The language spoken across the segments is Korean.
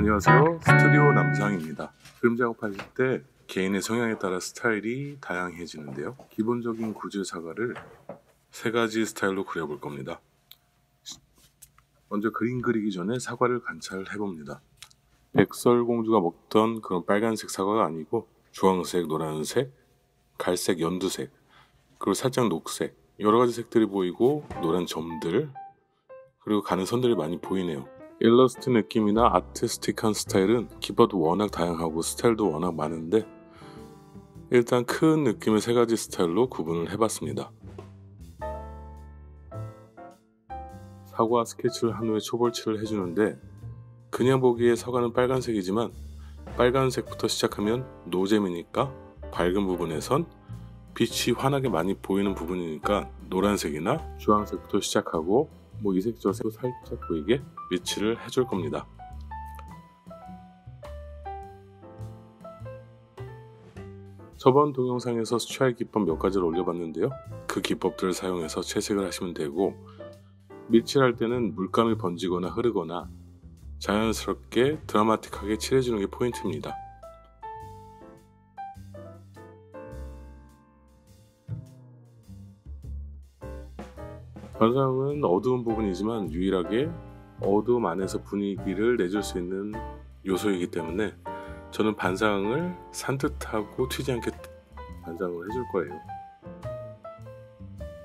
안녕하세요. 스튜디오 남상입니다. 그림 작업하실 때 개인의 성향에 따라 스타일이 다양해지는데요. 기본적인 구질 사과를 세 가지 스타일로 그려볼 겁니다. 먼저 그림 그리기 전에 사과를 관찰해 봅니다. 백설공주가 먹던 그런 빨간색 사과가 아니고 주황색, 노란색, 갈색, 연두색, 그리고 살짝 녹색 여러 가지 색들이 보이고 노란 점들 그리고 가는 선들이 많이 보이네요. 일러스트 느낌이나 artistic한 스타일은 기법도 워낙 다양하고 스타일도 워낙 많은데 일단 큰 느낌의 세 가지 스타일로 구분을 해봤습니다. 사과 스케치를 한 후에 초벌칠을 해주는데 그냥 보기에 사과는 빨간색이지만 빨간색부터 시작하면 노잼이니까 밝은 부분에선 빛이 환하게 많이 보이는 부분이니까 노란색이나 주황색부터 시작하고 뭐 이색저색도 살짝 보이게 위치를 해줄 겁니다. 저번 동영상에서 수채화 기법 몇 가지를 올려봤는데요. 그 기법들을 사용해서 채색을 하시면 되고 밀칠할 때는 물감이 번지거나 흐르거나 자연스럽게 드라마틱하게 칠해주는 게 포인트입니다. 관상은 어두운 부분이지만 유일하게 어두움 안에서 분위기를 내줄 수 있는 요소이기 때문에 저는 반상을 산뜻하고 튀지 않게 반상을 해줄 거예요.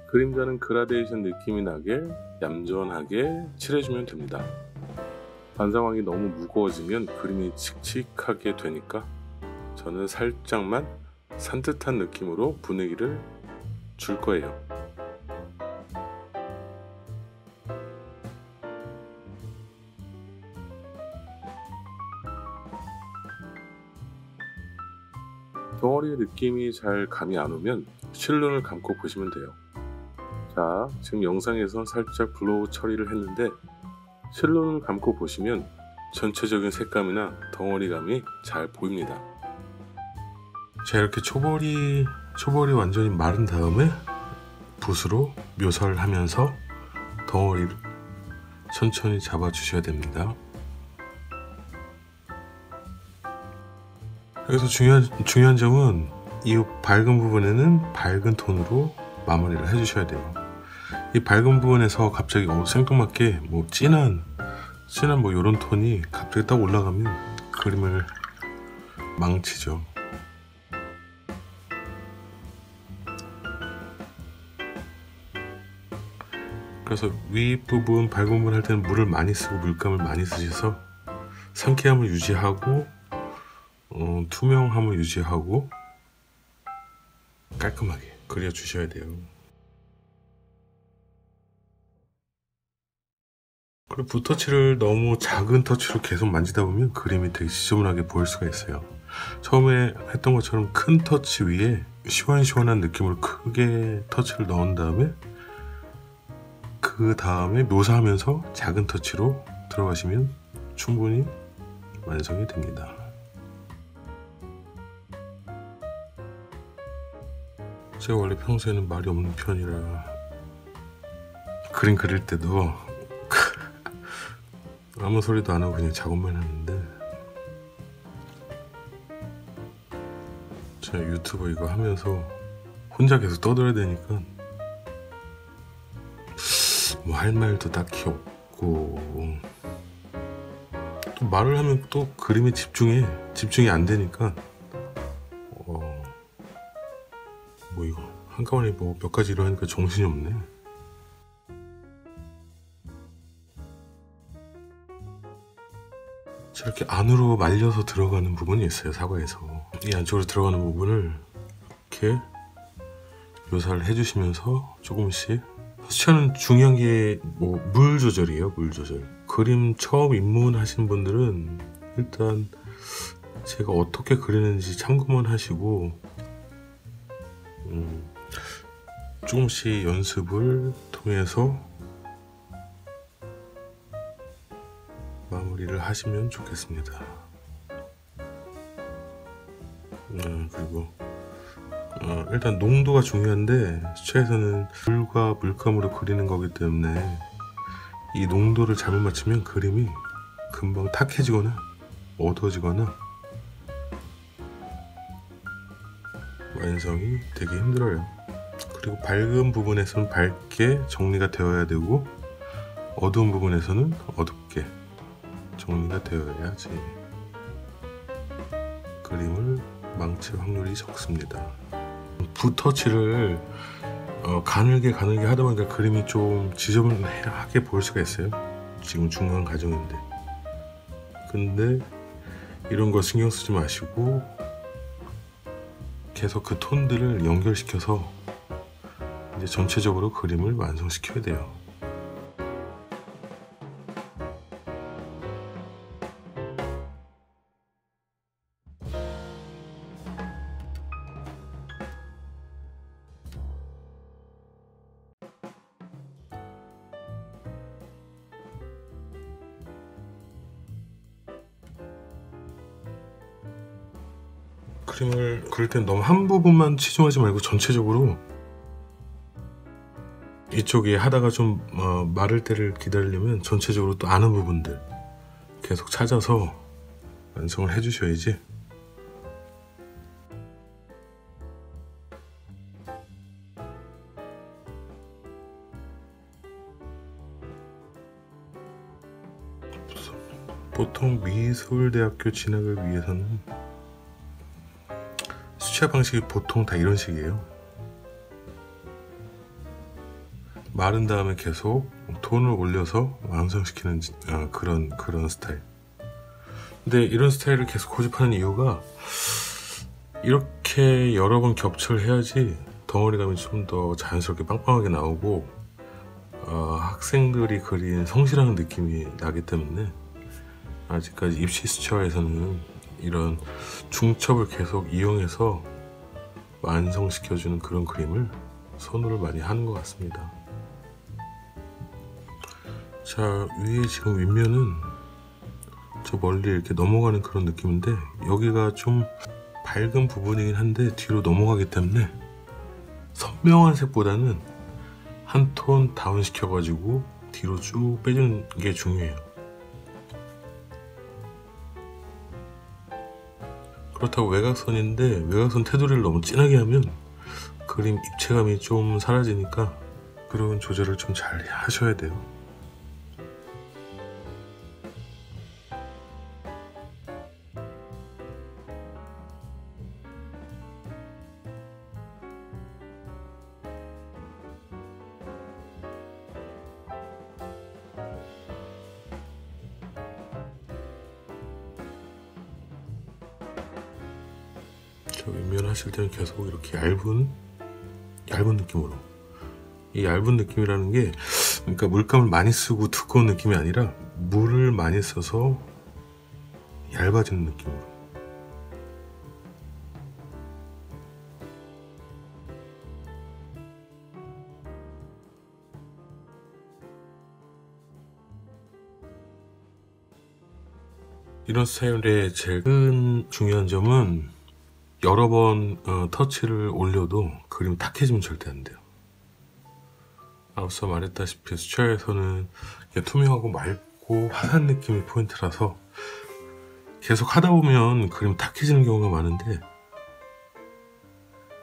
그림자는 그라데이션 느낌이 나게 얌전하게 칠해주면 됩니다. 반상황이 너무 무거워지면 그림이 칙칙하게 되니까 저는 살짝만 산뜻한 느낌으로 분위기를 줄 거예요. 느낌이 잘 감이 안 오면 실눈을 감고 보시면 돼요. 자, 지금 영상에선 살짝 블로우 처리를 했는데 실눈을 감고 보시면 전체적인 색감이나 덩어리감이 잘 보입니다. 자, 이렇게 초벌이 초벌이 완전히 마른 다음에 붓으로 묘사를 하면서 덩어리를 천천히 잡아 주셔야 됩니다. 여기서 중요한, 중요한 점은 이 밝은 부분에는 밝은 톤으로 마무리를 해주셔야 돼요. 이 밝은 부분에서 갑자기 어, 생뚱맞게 뭐 진한 진한 뭐 이런 톤이 갑자기 딱 올라가면 그림을 망치죠. 그래서 윗부분 밝은 부분 할 때는 물을 많이 쓰고 물감을 많이 쓰셔서 상쾌함을 유지하고 어, 투명함을 유지하고 깔끔하게 그려주셔야 돼요. 그리고 붓터치를 너무 작은 터치로 계속 만지다 보면 그림이 되게 지저분하게 보일 수가 있어요. 처음에 했던 것처럼 큰 터치 위에 시원시원한 느낌으로 크게 터치를 넣은 다음에 그 다음에 묘사하면서 작은 터치로 들어가시면 충분히 완성이 됩니다. 제가 원래 평소에는 말이 없는 편이라 그림 그릴 때도 아무 소리도 안 하고 그냥 작업만 하는데. 제가 유튜브 이거 하면서 혼자 계속 떠들어야 되니까 뭐 할 말도 딱히 없고. 또 말을 하면 또 그림에 집중해. 집중이 안 되니까 한꺼번에 뭐 몇 가지 이러니까 정신이 없네. 저렇게 안으로 말려서 들어가는 부분이 있어요 사과에서 이 안쪽으로 들어가는 부분을 이렇게 묘사를 해주시면서 조금씩 수채는 중요한 게 뭐 물 조절이에요 물 조절 그림 처음 입문하신 분들은 일단 제가 어떻게 그리는지 참고만 하시고 음, 조금씩 연습을 통해서 마무리를 하시면 좋겠습니다. 음, 그리고 어, 일단 농도가 중요한데 수채에서는 물과 물감으로 그리는 거기 때문에 이 농도를 잘못 맞추면 그림이 금방 탁해지거나 어두워지거나 완성이 되게 힘들어요. 그리고 밝은 부분에서는 밝게 정리가 되어야 되고 어두운 부분에서는 어둡게 정리가 되어야지 그림을 망칠 확률이 적습니다. 붓터치를 어, 가늘게 가늘게 하다 보니까 그림이 좀 지저분하게 보일 수가 있어요. 지금 중간 과정인데. 근데 이런 거 신경 쓰지 마시고 계속 그 톤들을 연결시켜서 이제 전체적으로 그림을 완성시켜야 돼요. 그림을 그릴 땐 너무 한 부분만 치중하지 말고 전체적으로 이쪽에 하다가 좀 어, 마를 때를 기다리려면 전체적으로 또 아는 부분들 계속 찾아서 완성을 해주셔야지 보통 미술대학교 진학을 위해서는 수채 방식이 보통 다 이런 식이에요. 마른 다음에 계속 톤을 올려서 완성시키는 어, 그런 그런 스타일. 근데 이런 스타일을 계속 고집하는 이유가 이렇게 여러 번 겹쳐를 해야지 덩어리감이 좀 더 자연스럽게 빵빵하게 나오고 어, 학생들이 그린 성실한 느낌이 나기 때문에 아직까지 입시 수채화에서는 이런 중첩을 계속 이용해서 완성시켜주는 그런 그림을 선호를 많이 하는 것 같습니다. 자, 위에 지금 윗면은 저 멀리 이렇게 넘어가는 그런 느낌인데 여기가 좀 밝은 부분이긴 한데 뒤로 넘어가기 때문에 선명한 색보다는 한 톤 다운 시켜가지고 뒤로 쭉 빼주는 게 중요해요. 그렇다고 외곽선인데 외곽선 테두리를 너무 진하게 하면 그림 입체감이 좀 사라지니까 그런 조절을 좀 잘 하셔야 돼요. 때는 계속 이렇게 얇은 얇은 느낌으로. 이 얇은 느낌이라는 게 그러니까 물감을 많이 쓰고 두꺼운 느낌이 아니라 물을 많이 써서 얇아지는 느낌으로. 이런 스타일의 제일 큰 중요한 점은 여러 번 어, 터치를 올려도 그림이 탁해지면 절대 안 돼요. 앞서 말했다시피 수채화에서는 투명하고 맑고 환한 느낌이 포인트라서 계속 하다 보면 그림이 탁해지는 경우가 많은데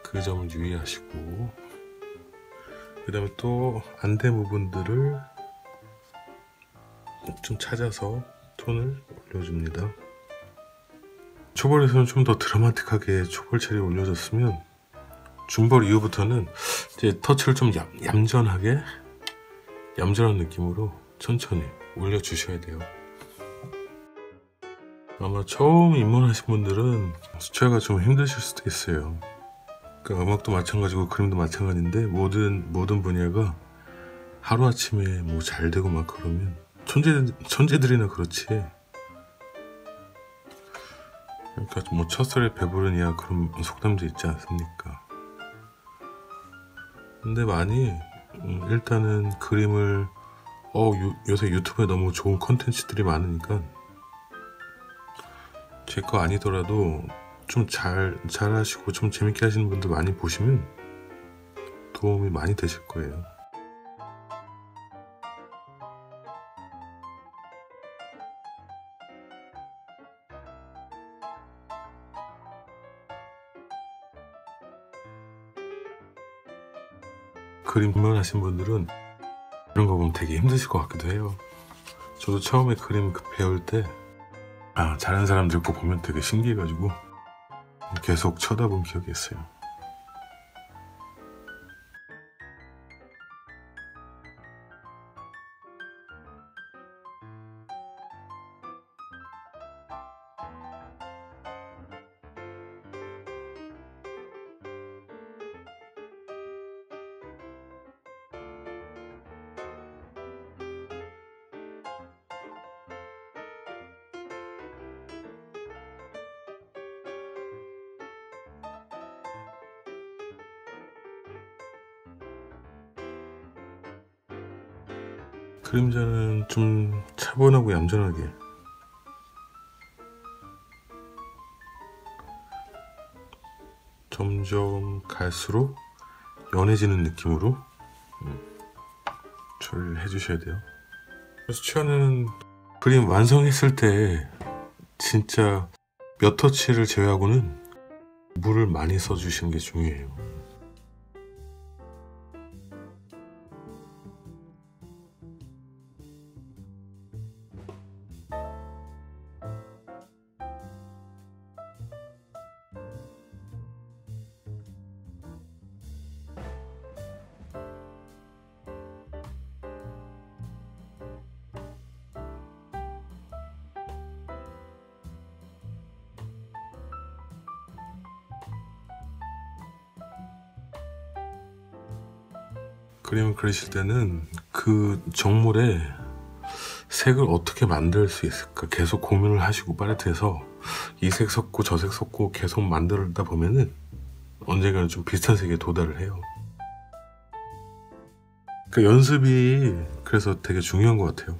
그 점을 유의하시고 그 다음에 또 안 된 부분들을 좀 찾아서 톤을 올려줍니다. 초벌에서는 좀 더 드라마틱하게 초벌 처리 올려줬으면 중벌 이후부터는 이제 터치를 좀 얌, 얌전하게 얌전한 느낌으로 천천히 올려주셔야 돼요. 아마 처음 입문하신 분들은 수채화가 좀 힘드실 수도 있어요. 그러니까 음악도 마찬가지고 그림도 마찬가지인데 모든 모든 분야가 하루 아침에 뭐 잘 되고 막 그러면 천재 천재들이나 그렇지 그러니까 뭐 첫설에 배부르냐 그런 속담도 있지 않습니까? 근데 많이 음, 일단은 그림을 어 요, 요새 유튜브에 너무 좋은 컨텐츠들이 많으니까 제 거 아니더라도 좀 잘 잘하시고 좀 재밌게 하시는 분들 많이 보시면 도움이 많이 되실 거예요. 그림 그만하신 분들은 이런 거 보면 되게 힘드실 것 같기도 해요. 저도 처음에 그림 그 배울 때, 아, 잘하는 사람들 거 보면 되게 신기해가지고 계속 쳐다본 기억이 있어요. 그림자는 좀 차분하고 얌전하게 점점 갈수록 연해지는 느낌으로 음, 처리를 해주셔야 돼요. 그래서 취하는 그림 완성했을 때 진짜 몇 터치를 제외하고는 물을 많이 써주시는 게 중요해요. 그림을 그리실 때는 그 정물에 색을 어떻게 만들 수 있을까 계속 고민을 하시고 팔레트에서 이 색 섞고 저 색 섞고 계속 만들다 보면은 언젠가는 좀 비슷한 색에 도달을 해요. 그 연습이 그래서 되게 중요한 것 같아요.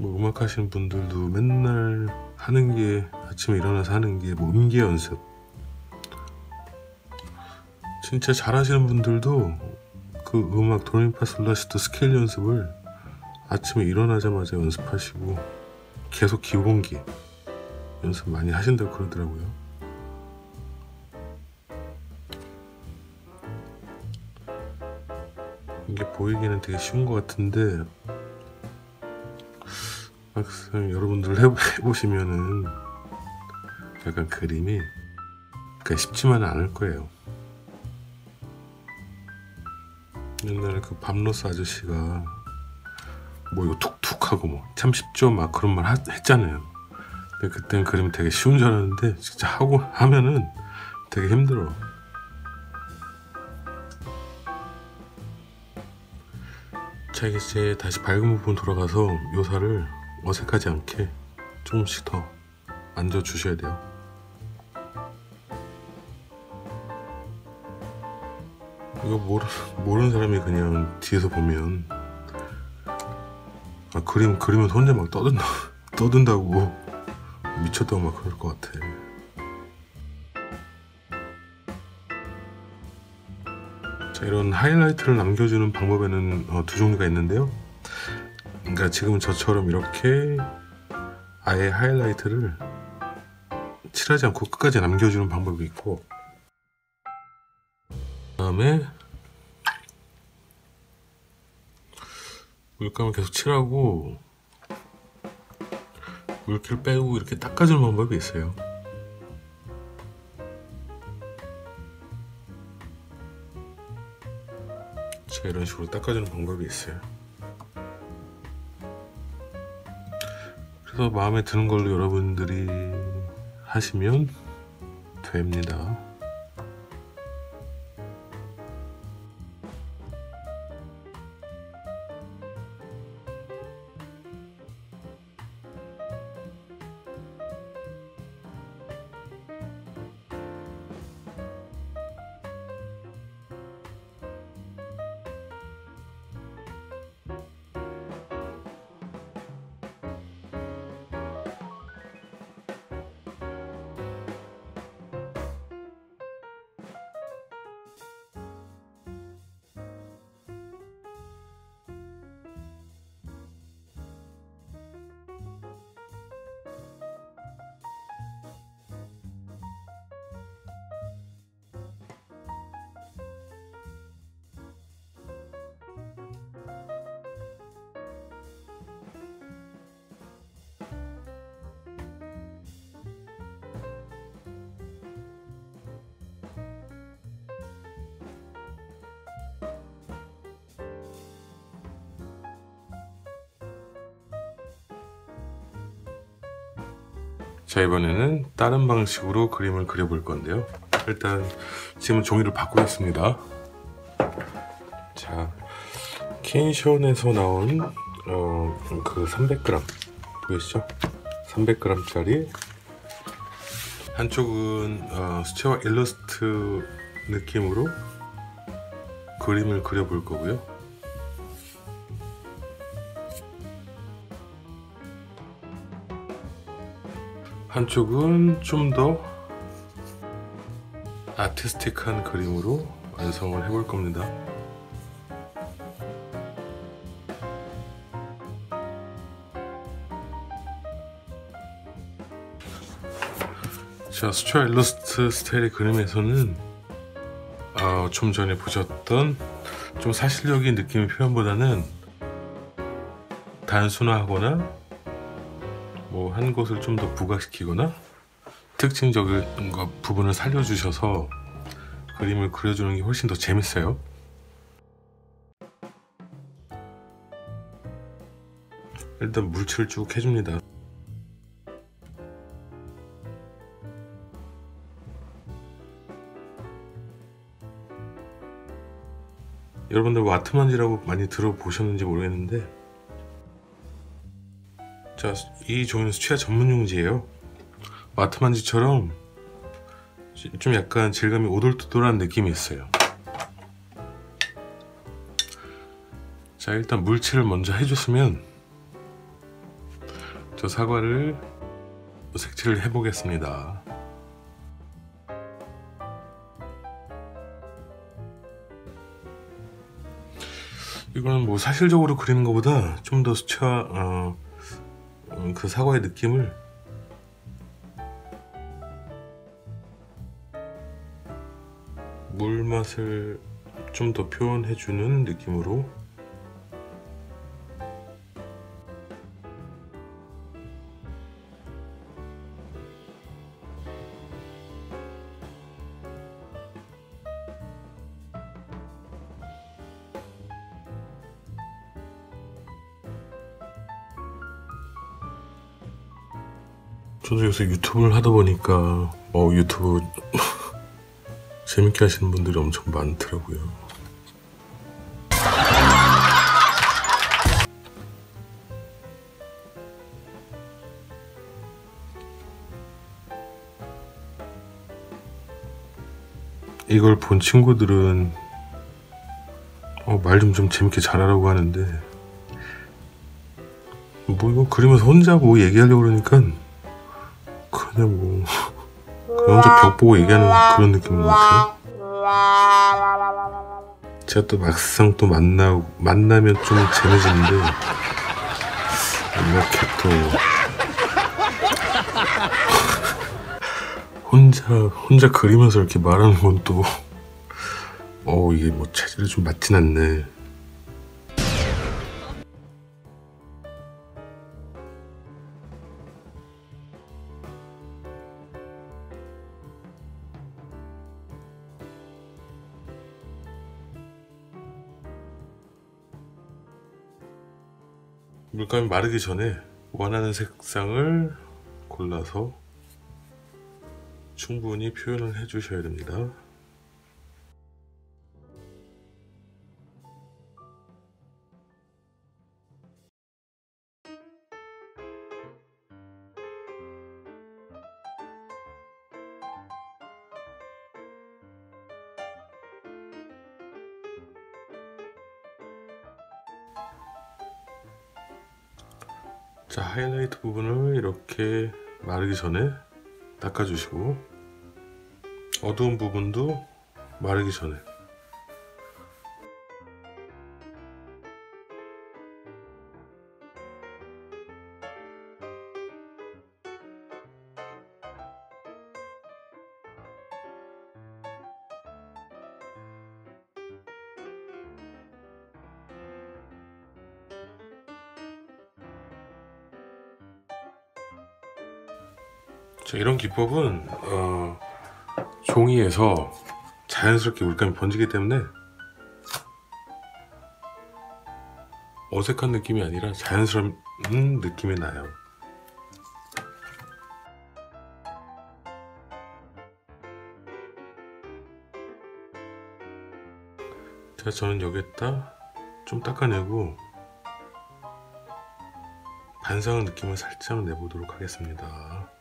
뭐 음악 하시는 분들도 맨날 하는 게 아침에 일어나서 하는 게 뭐 음계 연습 진짜 잘하시는 분들도 그 음악 도레미파솔라시도 스케일 연습을 아침에 일어나자마자 연습하시고 계속 기본기 연습 많이 하신다고 그러더라고요. 이게 보이기는 되게 쉬운 것 같은데 막상 여러분들 해보시면은 약간 그림이 그러니까 쉽지만은 않을 거예요. 옛날에 그 밤로스 아저씨가 뭐 이거 툭툭 하고 뭐 참 쉽죠 막 그런 말 하, 했잖아요. 근데 그때는 그림이 되게 쉬운 줄 알았는데 진짜 하고 하면은 되게 힘들어. 자 이제 다시 밝은 부분 돌아가서 묘사를 어색하지 않게 조금씩 더 만져 주셔야 돼요. 이거 모르, 모르는 사람이 그냥 뒤에서 보면 아 그림 그리면 혼자 막 떠든다 떠든다고 미쳤다고 막 그럴 것 같아. 자 이런 하이라이트를 남겨주는 방법에는 어, 두 종류가 있는데요. 그러니까 지금 저처럼 이렇게 아예 하이라이트를 칠하지 않고 끝까지 남겨주는 방법이 있고 다음에 물감을 계속 칠하고 물기를 빼고 이렇게 닦아주는 방법이 있어요. 자 이런 식으로 닦아주는 방법이 있어요. 그래서 마음에 드는 걸로 여러분들이 하시면 됩니다 자 이번에는 다른 방식으로 그림을 그려볼 건데요. 일단 지금 종이를 바꾸겠습니다. 자 킨션에서 나온 어, 그 300g 보이시죠? 300g짜리. 한쪽은 어, 수채화 일러스트 느낌으로 그림을 그려볼 거고요 한쪽은 좀 더 아티스틱한 그림으로 완성을 해볼 겁니다. 자, 수초 일러스트 스타일의 그림에서는 어, 좀 전에 보셨던 좀 사실적인 느낌의 표현보다는 단순화하거나 뭐 한 곳을 좀 더 부각시키거나 특징적인 거 부분을 살려주셔서 그림을 그려주는 게 훨씬 더 재밌어요. 일단 물칠을 쭉 해줍니다. 여러분들 와트만지라고 많이 들어보셨는지 모르겠는데 자, 이 종이는 수채화 전문 용지예요. 와트만지처럼 좀 약간 질감이 오돌토돌한 느낌이 있어요. 자, 일단 물칠을 먼저 해줬으면 저 사과를 색칠을 해보겠습니다. 이거는 뭐 사실적으로 그리는 것보다 좀 더 수채화 어, 음, 그 사과의 느낌을. 물 맛을 좀 더 표현해주는 느낌으로 저도 요새 유튜브를 하다 보니까 어 유튜브 재밌게 하시는 분들이 엄청 많더라고요. 이걸 본 친구들은 어, 말 좀 좀 재밌게 잘하라고 하는데 뭐 이거 그리면서 혼자 뭐 얘기하려고 그러니까 혼자 벽 보고 얘기하는 그런 느낌인 것 같아요. 제가 또 막상 또 만나고 만나면 좀 재미지는데 이렇게 또 혼자 혼자 그리면서 이렇게 말하는 건 또 어 이게 뭐 체질이 좀 맞진 않네. 물감이 마르기 전에 원하는 색상을 골라서 충분히 표현을 해 주셔야 됩니다. 자 하이라이트 부분을 이렇게 마르기 전에 닦아주시고 어두운 부분도 마르기 전에 기법은 어, 종이에서 자연스럽게 물감이 번지기 때문에 어색한 느낌이 아니라 자연스러운 느낌이 나요. 자 저는 여기에다 좀 닦아내고 반사한 느낌을 살짝 내보도록 하겠습니다.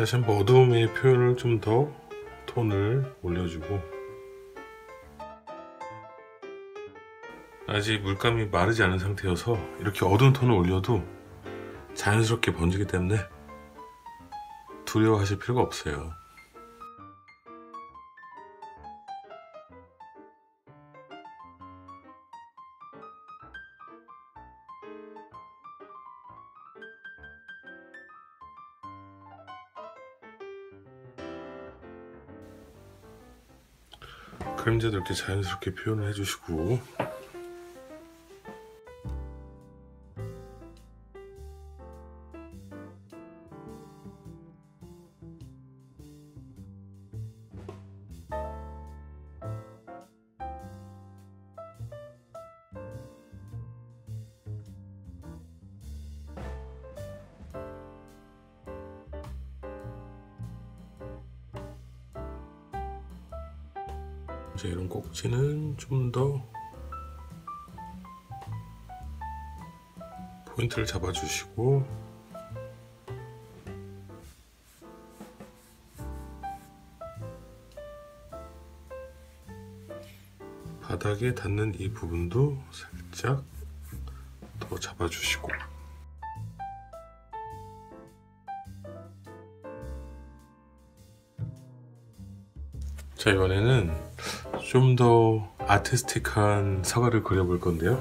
다시 한번 어두움의 표현을 좀 더 톤을 올려주고 아직 물감이 마르지 않은 상태여서 이렇게 어두운 톤을 올려도 자연스럽게 번지기 때문에 두려워하실 필요가 없어요. 그림자도 이렇게 자연스럽게 표현을 해주시고 이제 이런 꼭지는 좀 더 포인트를 잡아주시고 바닥에 닿는 이 부분도 살짝 더 잡아주시고. 자 이번에는 좀 더 아티스틱한 사과를 그려볼 건데요.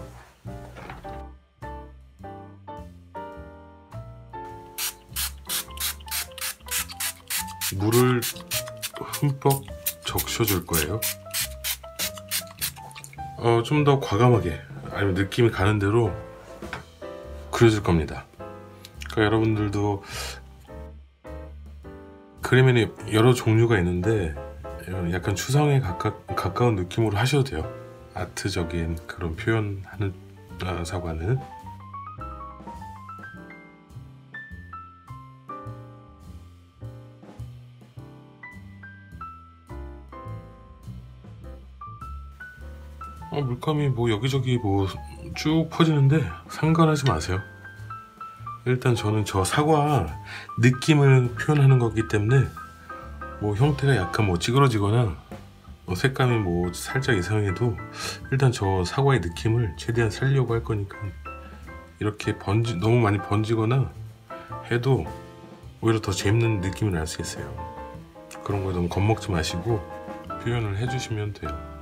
물을 흠뻑 적셔줄 거예요. 어, 좀 더 과감하게 아니면 느낌이 가는 대로 그려줄 겁니다. 그러니까 여러분들도 그림에는 여러 종류가 있는데 약간 추상에 가까, 가까운 느낌으로 하셔도 돼요. 아트적인 그런 표현하는 아, 사과는. 어, 물감이 뭐 여기저기 뭐 쭉 퍼지는데 상관하지 마세요. 일단 저는 저 사과 느낌을 표현하는 거기 때문에 뭐 형태가 약간 뭐 찌그러지거나 뭐 색감이 뭐 살짝 이상해도 일단 저 사과의 느낌을 최대한 살려고 할 거니까 이렇게 번지 너무 많이 번지거나 해도 오히려 더 재밌는 느낌을 알수 있어요. 그런 거 너무 겁먹지 마시고 표현을 해주시면 돼요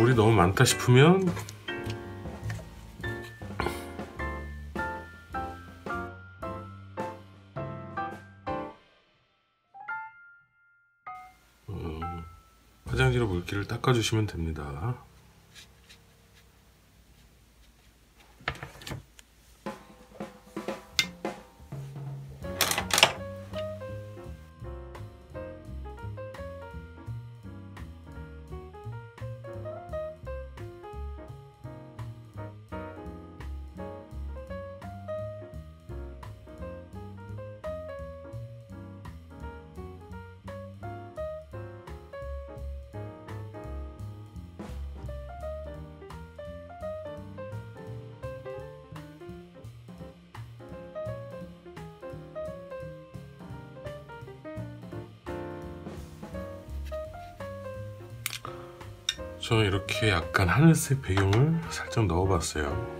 물이 너무 많다 싶으면 음, 화장지로 물기를 닦아주시면 됩니다. 저는 이렇게 약간 하늘색 배경을 살짝 넣어봤어요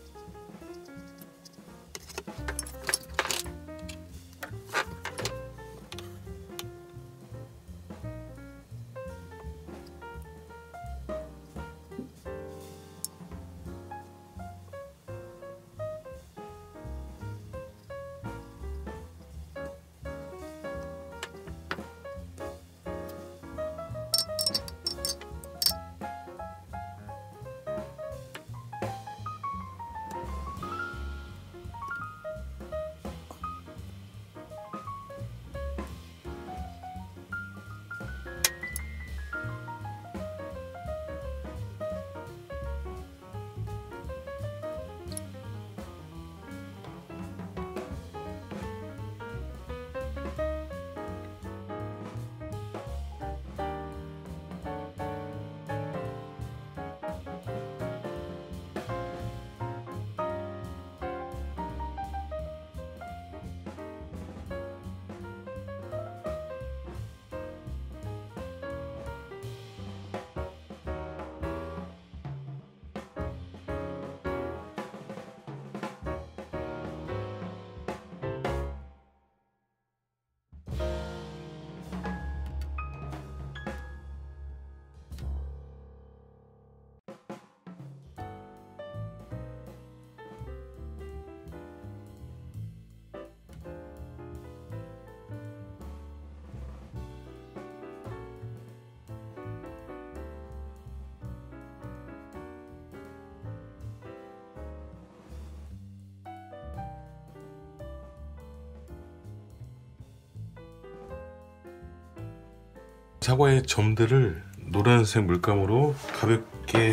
사과의 점들을 노란색 물감으로 가볍게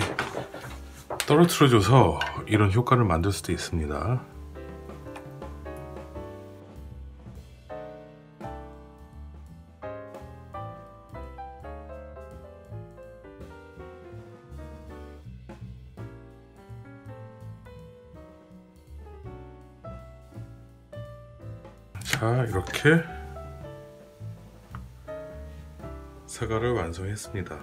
떨어뜨려줘서 이런 효과를 만들 수도 있습니다. 자 이렇게 사과를 완성했습니다.